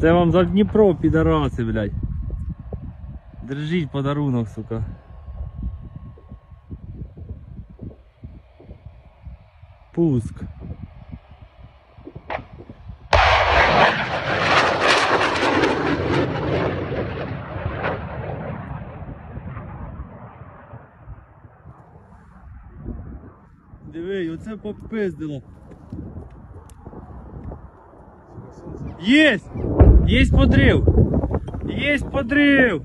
Це вам за Дніпро, підараси, блядь. Держіть подарунок, сука. Пуск. Диви, оце попиздило. Єсть! Єсть подрив! Єсть подрив!